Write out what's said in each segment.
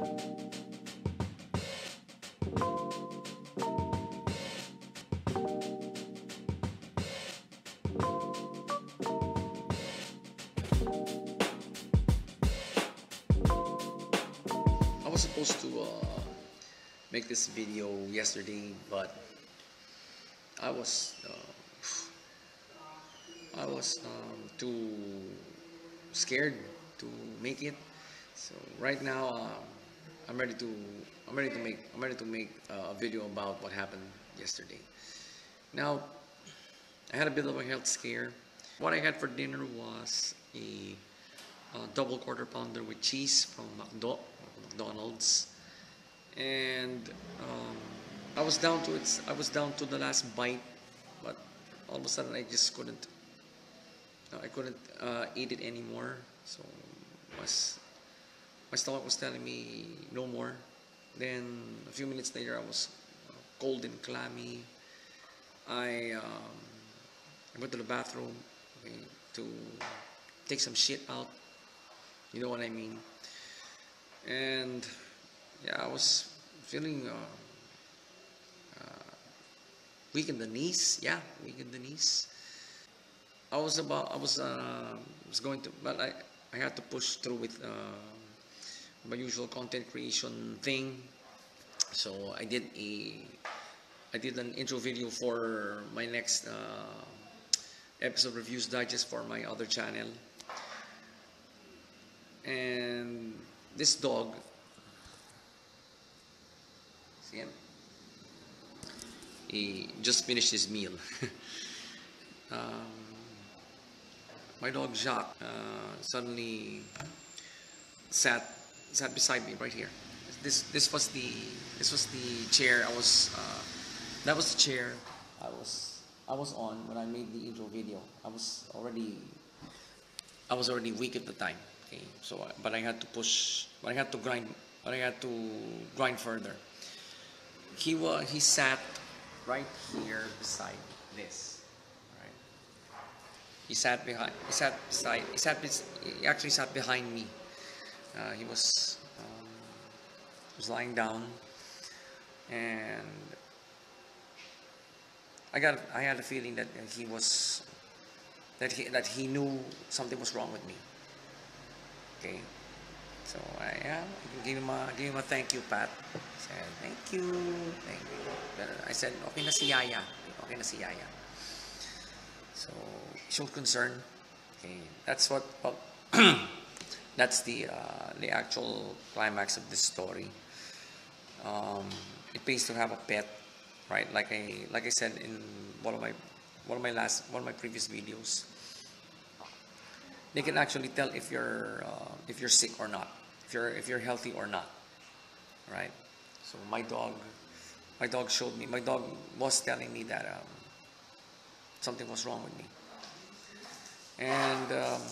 I was supposed to uh, make this video yesterday, but I was uh, I was um, too scared to make it. So right now, um, I'm ready to I'm ready to make I'm ready to make a video about what happened yesterday. Now, I had a bit of a health scare. What I had for dinner was a uh, double quarter pounder with cheese from McDo- McDonald's, and um, I was down to it. I was down to the last bite, but all of a sudden I just couldn't. I couldn't uh, eat it anymore. So was my stomach was telling me no more. Then a few minutes later, I was uh, cold and clammy. I um, I went to the bathroom okay, to take some shit out. You know what I mean? And yeah, I was feeling uh, uh, weak in the knees. Yeah, weak in the knees. I was about I was uh, was going to, but I I had to push through with uh, my usual content creation thing. So I did a I did an intro video for my next uh, episode reviews digest for my other channel. And this dog, see him? He just finished his meal. um, my dog Jacques uh, suddenly sat sat beside me right here. This this was the this was the chair I was uh, that was the chair I was I was on when I made the intro video. I was already I was already weak at the time. Okay, so but I had to push, but I had to grind, but I had to grind further. He was he sat right here beside this, right. He sat behind. He sat beside. He sat. He actually sat behind me. Uh, he was um, was lying down, and I got. I had a feeling that he was that he that he knew something was wrong with me. Okay, so I I gave him a gave him a thank you pat. Said thank you, thank you. But I said okay na si Yaya. Okay na si Yaya. So showed concern. Okay, that's what. That's the uh, the actual climax of this story. Um, it pays to have a pet, right? Like I like I said in one of my one of my last one of my previous videos. They can actually tell if you're uh, if you're sick or not, if you're if you're healthy or not, right? So my dog, my dog showed me. My dog was telling me that um, something was wrong with me, and um,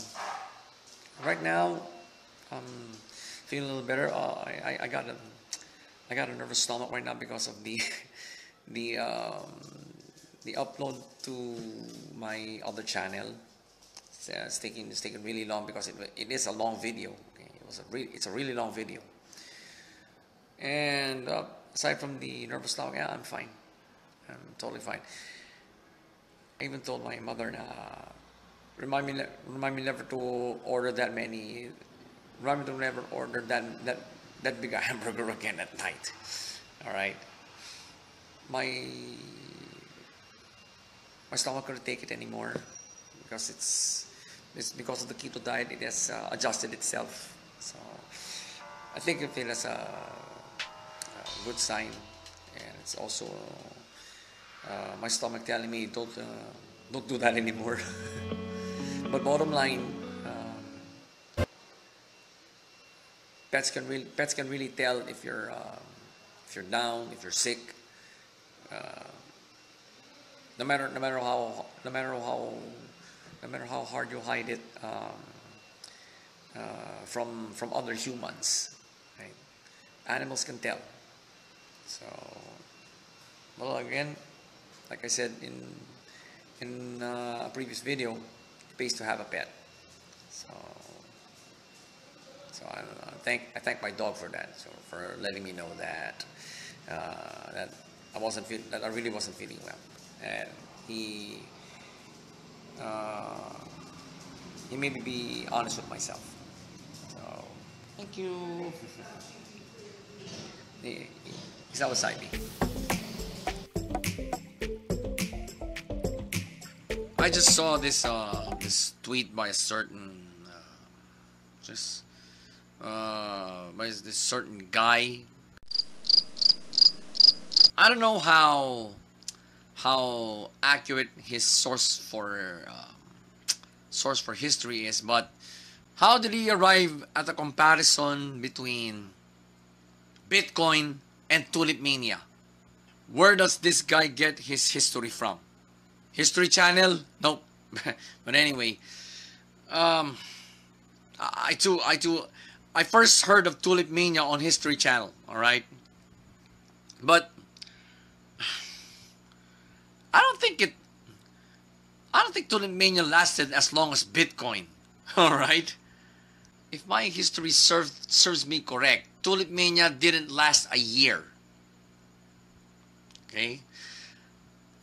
right now I'm feeling a little better. Uh, I, I got a I got a nervous stomach right now because of the the um, the upload to my other channel. It's, uh, it's taking it's taking really long because it, it is a long video. Okay? It was a re- it's a really long video. And uh, aside from the nervous stomach, yeah, I'm fine. I'm totally fine. I even told my mother, uh, remind me, remind me never to order that many, remind me to never order that that that big hamburger again at night. All right. My my stomach couldn't take it anymore because it's it's because of the keto diet. It has uh, adjusted itself. So I think it as a, a good sign, and it's also uh, my stomach telling me don't uh, don't do that anymore. but bottom line, um, pets can really pets can really tell if you're um, if you're down, if you're sick. Uh, no matter no matter how no matter how no matter how hard you hide it um, uh, from from other humans, right? Animals can tell. So, well, again, like I said in in uh, a previous video, pays to have a pet. So, so I, uh, thank I thank my dog for that. So for letting me know that uh, that I wasn't feel, that I really wasn't feeling well, and he uh, he made me be honest with myself. So thank you. he, he's now beside me. I just saw this uh, this tweet by a certain uh, just uh, by this certain guy. I don't know how how accurate his source for uh, source for history is, but how did he arrive at a comparison between Bitcoin and Tulip Mania? Where does this guy get his history from? History Channel? Nope. but anyway, um, I too, I too, I first heard of Tulip Mania on History Channel. All right, but I don't think it. I don't think Tulip Mania lasted as long as Bitcoin. All right. If my history serves serves me correct, Tulip Mania didn't last a year. Okay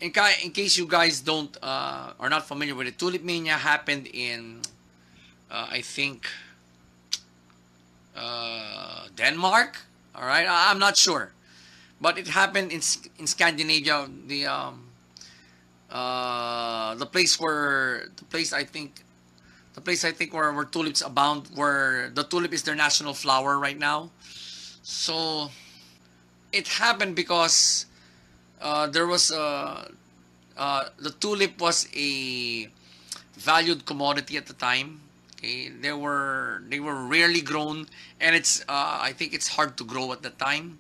in, in case you guys don't uh, are not familiar with it, Tulip Mania happened in uh, I think uh, Denmark. All right, I'm not sure, but it happened in in Scandinavia. The um, uh, the place where the place I think the place I think where, where tulips abound, where the tulip is their national flower right now. So it happened because uh, there was a uh, the tulip was a valued commodity at the time. Okay, they were they were rarely grown, and it's uh, I think it's hard to grow at the time.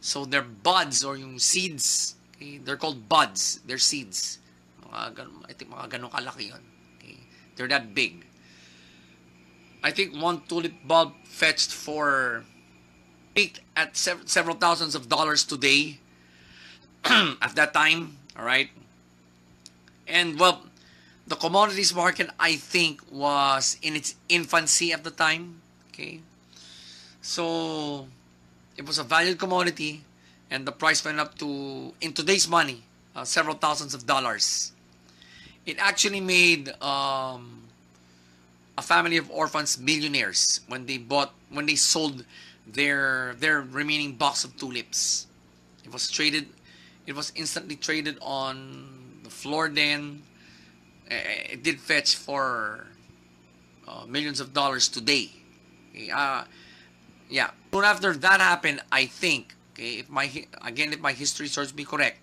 So they're buds or yung seeds. Okay, they're called buds. They're seeds. Mga I think mga ganun kalaki yun. Okay, they're that big. I think one tulip bulb fetched for peaked at sev- several thousands of dollars today at that time. All right. And well, the commodities market, I think, was in its infancy at the time. Okay. So it was a valued commodity and the price went up to, in today's money, uh, several thousands of dollars. It actually made um, a family of orphans millionaires when they bought, when they sold their their remaining box of tulips. It was traded, it was instantly traded on the floor then eh, it did fetch for uh, millions of dollars today. Okay, uh, yeah. Soon after that happened i think okay if my again if my history serves me correct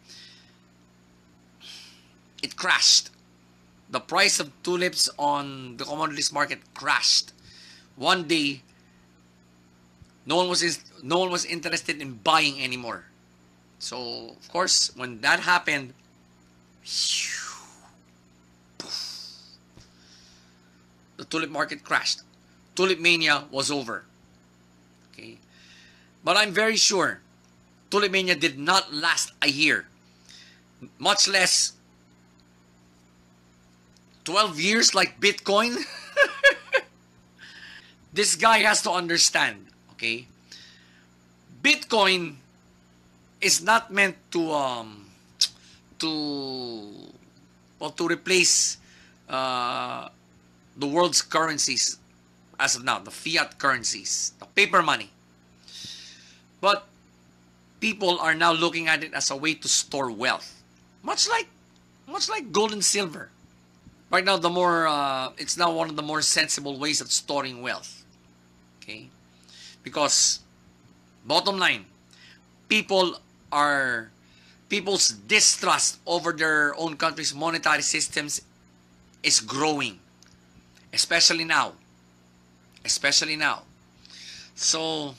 it crashed. The price of tulips on the commodities market crashed. One day no one was no one was interested in buying anymore so of course when that happened the tulip market crashed. Tulip mania was over. Okay. But I'm very sure tulip mania did not last a year. Much less 12 years like Bitcoin. this guy has to understand, okay? Bitcoin is not meant to um to well to replace uh, the world's currencies as of now, the fiat currencies, the paper money. But people are now looking at it as a way to store wealth, much like much like gold and silver. Right now, the more uh, it's now one of the more sensible ways of storing wealth. Okay, because bottom line, people are people's distrust over their own country's monetary systems is growing, especially now. Especially now. So,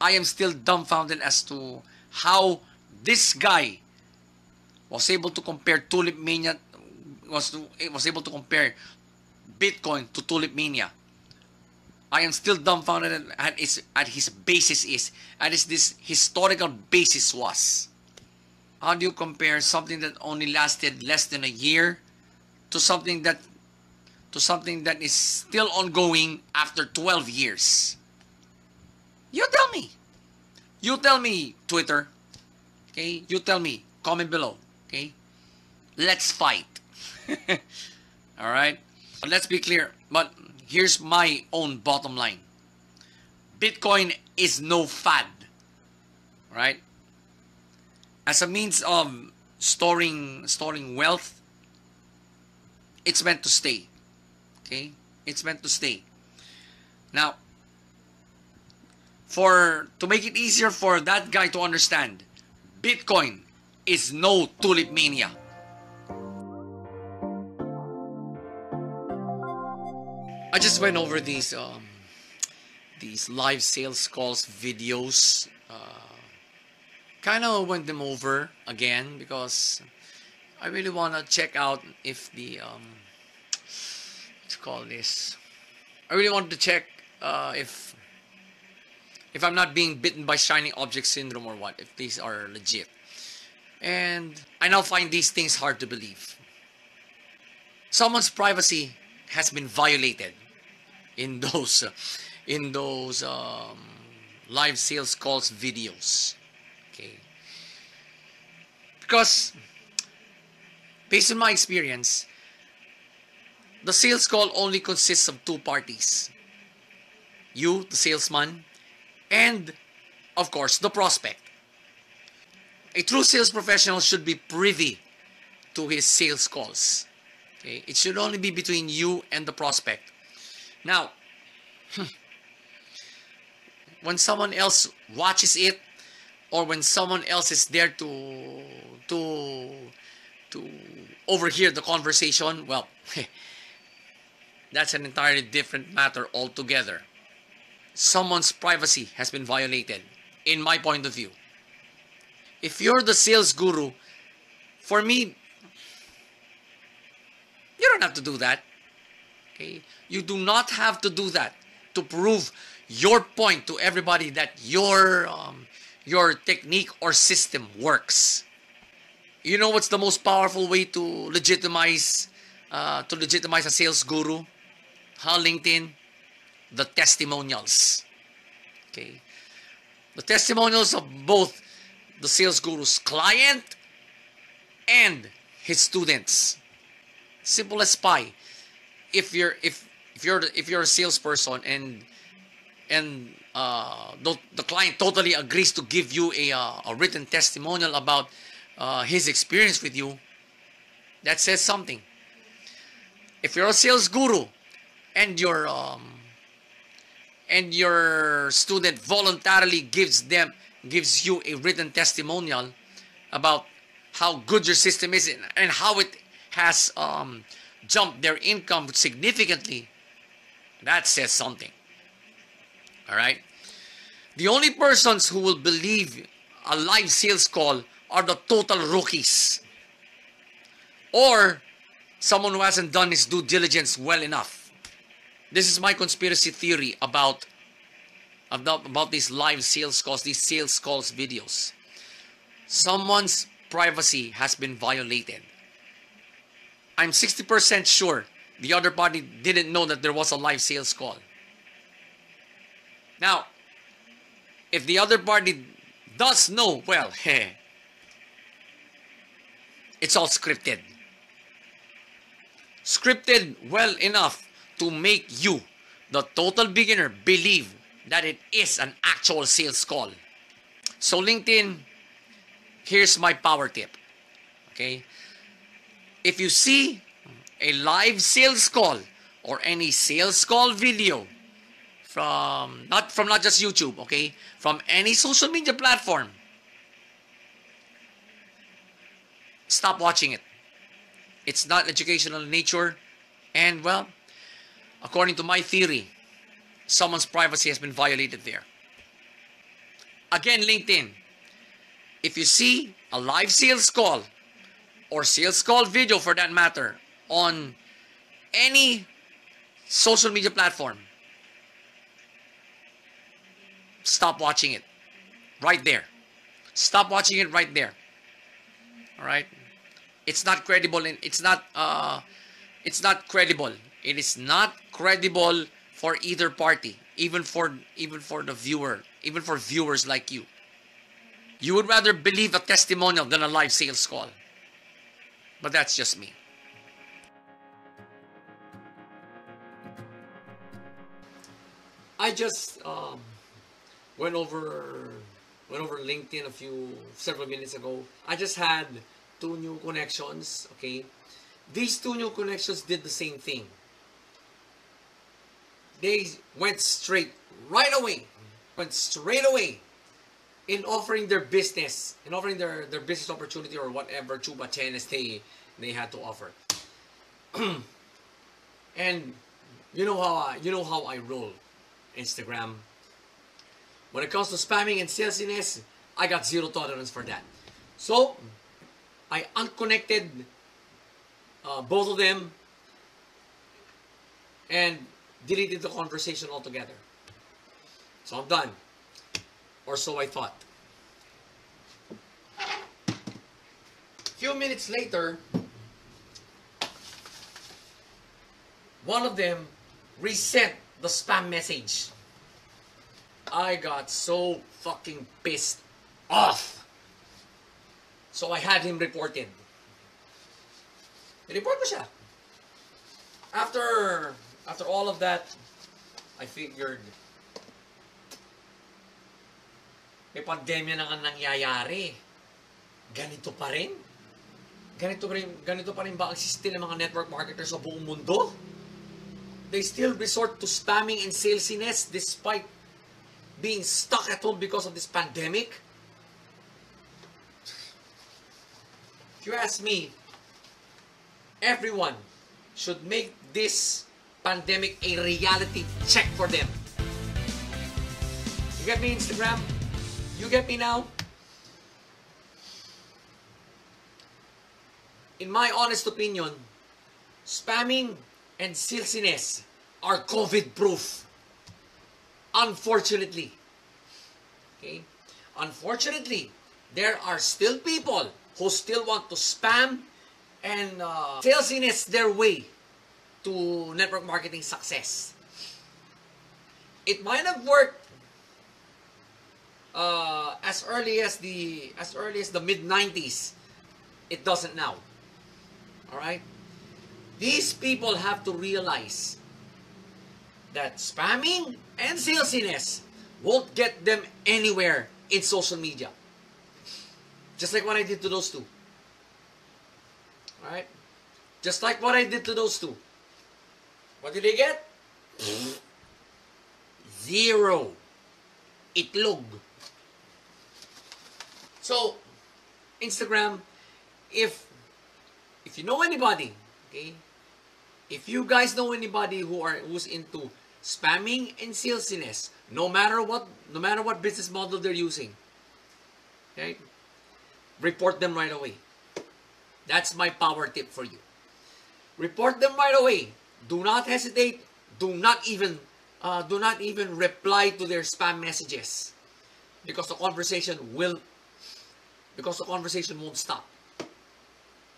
I am still dumbfounded as to how this guy was able to compare Tulip Mania was was able to compare Bitcoin to Tulip Mania. I am still dumbfounded at his, at his basis is, at his this historical basis was. How do you compare something that only lasted less than a year to something that to something that is still ongoing after 12 years? You tell me, You tell me, Twitter. Okay? You tell me. Comment below. Okay? Let's fight. All right? Let's be clear. But here's my own bottom line. Bitcoin is no fad. Right? As a means of storing storing wealth, it's meant to stay. Okay? It's meant to stay. Now, for to make it easier for that guy to understand, Bitcoin is no tulip mania. I just went over these um, these live sales calls videos. Uh, kind of went them over again because I really want to check out if the um, let's call this. I really wanted to check uh, if if I'm not being bitten by shiny object syndrome or what, if these are legit. And I now find these things hard to believe. Someone's privacy has been violated in those in those um, live sales calls videos. Okay. Because based on my experience, the sales call only consists of two parties. You, the salesman, and of course, the prospect. A true sales professional should be privy to his sales calls. Okay? It should only be between you and the prospect. Now, hmm, when someone else watches it or when someone else is there to to to overhear the conversation, well, that's an entirely different matter altogether. Someone's privacy has been violated, in my point of view. If you're the sales guru, for me, you don't have to do that. Okay? You do not have to do that to prove your point to everybody that your um, your technique or system works. You know what's the most powerful way to legitimize uh, to legitimize a sales guru? How LinkedIn? The testimonials. Okay. The testimonials of both the sales guru's client and his students. Simple as pie. If you're if if you're if you're a salesperson and and uh, the, the client totally agrees to give you a, uh, a written testimonial about uh, his experience with you, that says something. If you're a sales guru and your um, and your student voluntarily gives them gives you a written testimonial about how good your system is and how it has um, jumped their income significantly, that says something. All right? The only persons who will believe a live sales call are the total rookies or someone who hasn't done his due diligence well enough. This is my conspiracy theory about about, about these live sales calls, these sales calls videos. Someone's privacy has been violated. I'm 60% sure the other party didn't know that there was a live sales call. Now, if the other party does know, well, it's all scripted. Scripted well enough to make you, the total beginner, believe that it is an actual sales call. So LinkedIn, here's my power tip. Okay? If you see a live sales call or any sales call video from not from not just YouTube, okay? From any social media platform. Stop watching it. It's not educational in nature and well, according to my theory, someone's privacy has been violated there. Again, LinkedIn. If you see a live sales call or sales call video for that matter on any social media platform, stop watching it right there. Stop watching it right there. All right? It's not credible and it's not uh it's not credible. It is not credible for either party, even for even for the viewer, even for viewers like you. You would rather believe a testimonial than a live sales call. But that's just me. I just um, went over went over LinkedIn a few several minutes ago. I just had two new connections. Okay, these two new connections did the same thing. They went straight right away, went straight away in offering their business, in offering their, their business opportunity or whatever chuba chenes they, they had to offer. and you know how I, you know how I roll Instagram. When it comes to spamming and salesiness, I got zero tolerance for that. So, I unconnected uh, both of them and deleted the conversation altogether. So I'm done. Or so I thought. few minutes later, one of them resent the spam message. I got so fucking pissed off. So I had him reported. Report ko siya. After after all of that, I figured may pandemya na nga nangyayari. Ganito pa rin? Ganito pa rin, ganito pa rin ba ang system ng mga network marketers sa buong mundo? They still resort to spamming and salesiness despite being stuck at home because of this pandemic? If you ask me, everyone should make this pandemic a reality check for them. You get me, Instagram? You get me now? In my honest opinion, spamming and salesiness are COVID proof. Unfortunately. Okay? Unfortunately, there are still people who still want to spam and uh, salesiness their way to network marketing success. It might have worked uh, as early as the as early as the mid 90s. It doesn't now. All right? These people have to realize that spamming and salesiness won't get them anywhere in social media. Just like what I did to those two. Alright? Just like what I did to those two. What did they get? Zero. Itlog. So, Instagram, if if you know anybody, okay, if you guys know anybody who are who's into spamming and salesiness, no matter what no matter what business model they're using, okay, report them right away. That's my power tip for you. Report them right away. Do not hesitate. Do not even uh, do not even reply to their spam messages because the conversation will because the conversation won't stop.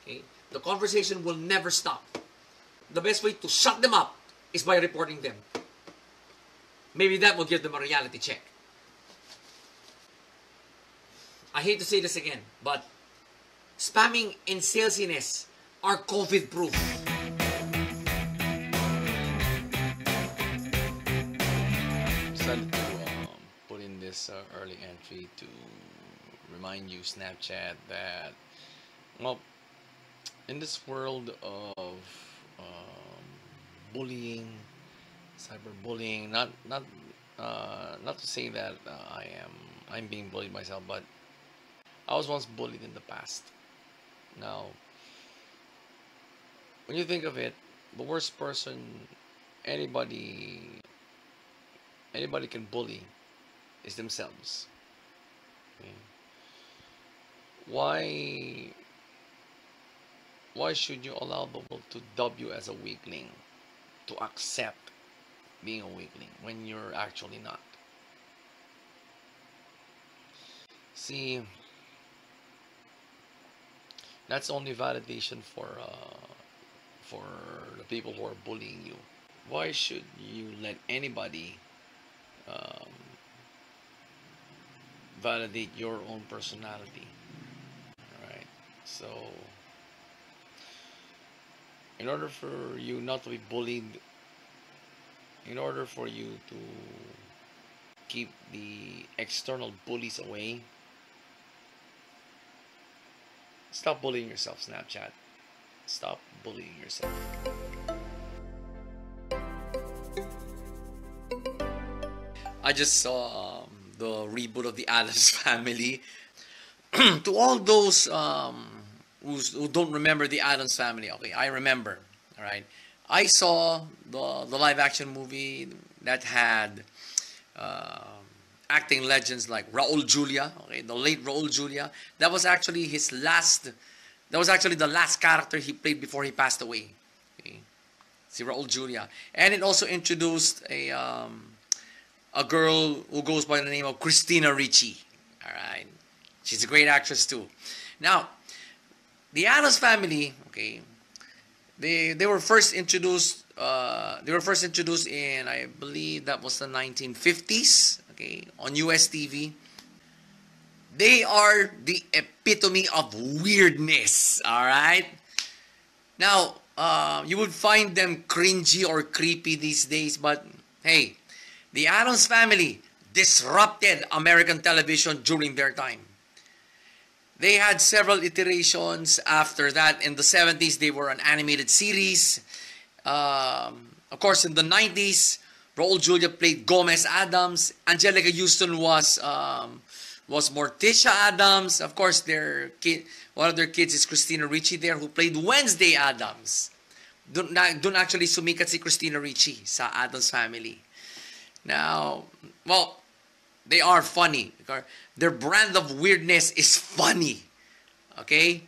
Okay, the conversation will never stop. The best way to shut them up is by reporting them. Maybe that will give them a reality check. I hate to say this again, but spamming and salesiness are COVID proof. Decided to um, put in this uh, early entry to remind you, Snapchat, that, well, in this world of um, bullying, cyberbullying, not not uh, not to say that uh, I am I'm being bullied myself, but I was once bullied in the past. Now, when you think of it, the worst person anybody anybody can bully is themselves. Okay. Why why should you allow the world to dub you as a weakling, to accept being a weakling when you're actually not? See, that's only validation for uh, for the people who are bullying you. Why should you let anybody um, validate your own personality. So in order for you not to be bullied, in order for you to keep the external bullies away, stop bullying yourself, Snapchat. Stop bullying yourself. I just saw um, the reboot of the Addams Family. to all those um, who don't remember the Addams Family, okay, I remember. All right, I saw the the live action movie that had uh, acting legends like Raul Julia, okay, the late Raul Julia. That was actually his last. That was actually the last character he played before he passed away. Okay. See Raul Julia, and it also introduced a um, a girl who goes by the name of Christina Ricci. All right, she's a great actress too. Now, the Addams family, okay, they they were first introduced. Uh, they were first introduced in, I believe, that was the 1950s. Okay, on US TV. They are the epitome of weirdness. All right. Now, uh, you would find them cringy or creepy these days, but hey, the Addams family disrupted American television during their time. They had several iterations after that. In the 70s, they were an animated series. Um, of course, in the 90s, Raul Julia played Gomez Addams. Anjelica Huston was um, was Morticia Addams. Of course, their kid, one of their kids is Christina Ricci there, who played Wednesday Addams. Doon, doon actually sumikat si Christina Ricci sa Addams Family. Now, well, they are funny. Their brand of weirdness is funny. Okay?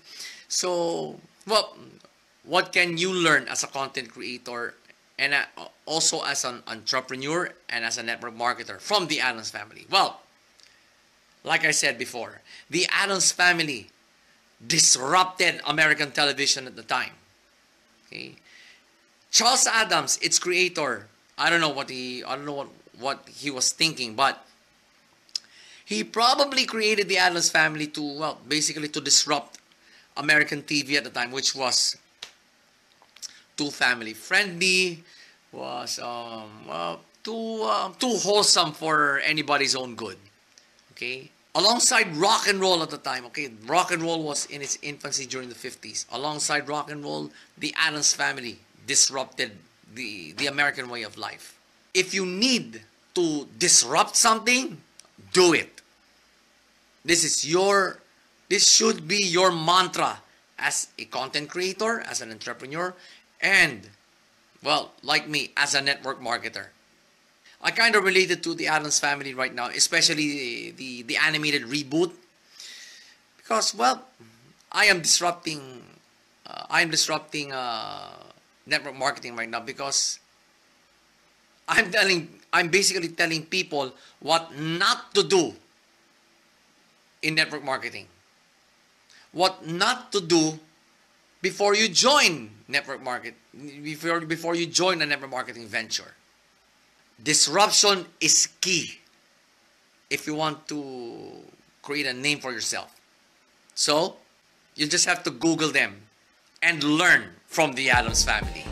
So, well, what can you learn as a content creator and uh, also as an entrepreneur and as a network marketer from the Addams family? Well, like I said before, the Addams family disrupted American television at the time. Okay? Charles Addams, its creator, I don't know what he I don't know what what he was thinking, but he probably created the Addams family to, well, basically to disrupt American TV at the time, which was too family friendly, was um, too uh, too wholesome for anybody's own good. Okay, alongside rock and roll at the time. Okay, rock and roll was in its infancy during the 50s. Alongside rock and roll, the Addams family disrupted the the American way of life. If you need to disrupt something, do it. This is your, this should be your mantra as a content creator, as an entrepreneur, and, well, like me, as a network marketer. I kind of related to the Addams family right now, especially the, the, the animated reboot. Because, well, I am disrupting, uh, I am disrupting uh, network marketing right now because I'm telling, I'm basically telling people what not to do in network marketing. What not to do before you join network market, before, before you join a network marketing venture. Disruption is key if you want to create a name for yourself. So, you just have to Google them and learn from the Addams family.